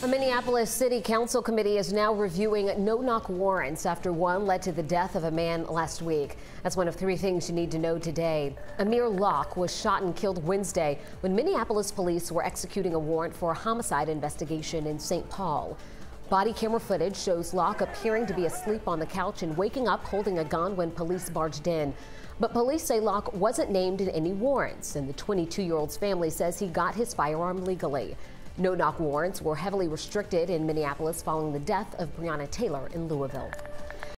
A Minneapolis City Council committee is now reviewing no-knock warrants after one led to the death of a man last week. That's one of three things you need to know today. Amir Locke was shot and killed Wednesday when Minneapolis police were executing a warrant for a homicide investigation in St. Paul. Body camera footage shows Locke appearing to be asleep on the couch and waking up holding a gun when police barged in. But police say Locke wasn't named in any warrants, and the 22-year-old's family says he got his firearm legally. No knock warrants were heavily restricted in Minneapolis following the death of Breonna Taylor in Louisville.